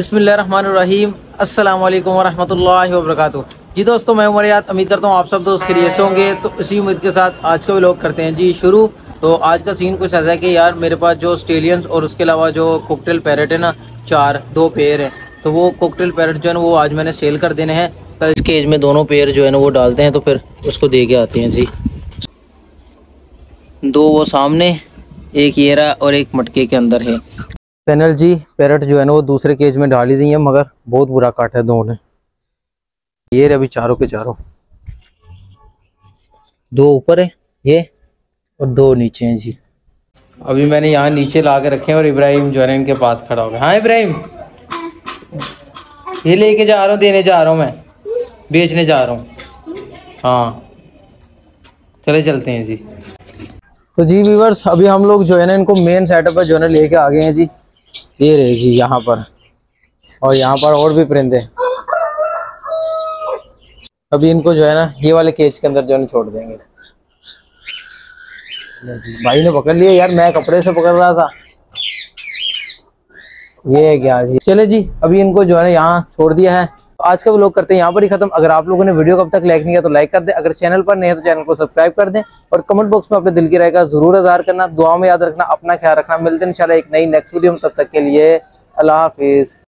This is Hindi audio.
बिसमीम अस्सलाम वालेकुम वरहमतुल्लाहि वबरकातुहू। जी दोस्तों, मैं उमर याद उम्मीद करता हूँ आप सब दोस्त खरीय से होंगे। तो इसी उम्मीद के साथ आज का भी लोग करते हैं। जी, शुरू। तो आज का सीन कुछ ऐसा है कि यार, मेरे पास जो स्टेलियंस और उसके अलावा जो कोकटेल पैरेट है ना, चार, दो पेयर हैं। तो वो कोकटेल पैरेट जो है ना, वो आज मैंने सेल कर देने हैं। तो इस केज में दोनों पेयर जो है ना, वो डालते हैं तो फिर उसको दे के आते हैं। जी। दो वो सामने, एक येरा और एक मटके के अंदर है। पैनल जी, पैरट जो है ना, वो दूसरे केज में डाल दी है, मगर बहुत बुरा काट है दोनों ने। ये अभी चारों के चारों। दो ऊपर है, ये और दो नीचे हैं जी। अभी मैंने यहाँ नीचे ला के रखे हैं और इब्राहिम जो है इनके पास खड़ा हो गया। हाँ इब्राहिम? ये लेके जा रहा हूँ, देने जा रहा हूँ मैं। बेचने जा रहा हूँ। हाँ। चले चलते हैं जी। तो जी व्यूवर्स अभी हम लोग जो है ना, इनको मेन सेटअप पर जो है ना, लेके आ गए हैं जी। ये रहे जी यहाँ पर। और यहाँ पर और भी परिंदे। अभी इनको जो है ना, ये वाले केज के अंदर जो है छोड़ देंगे। भाई ने पकड़ लिया यार, मैं कपड़े से पकड़ रहा था। ये क्या जी? चले जी, अभी इनको जो है ना यहाँ छोड़ दिया है। आज का ब्लॉग करते हैं, यहाँ पर ही खत्म। अगर आप लोगों ने वीडियो कब तक लाइक नहीं किया तो लाइक कर दे। अगर चैनल पर नहीं है तो चैनल को सब्सक्राइब कर दें और कमेंट बॉक्स में अपने दिल की रहेगा का ज़रूर आजार करना दुआ में याद रखना, अपना ख्याल रखना। मिलते हैं इंशाल्लाह एक नई नेक्स्ट वीडियो तब तक के लिए अल्लाह हाफिज।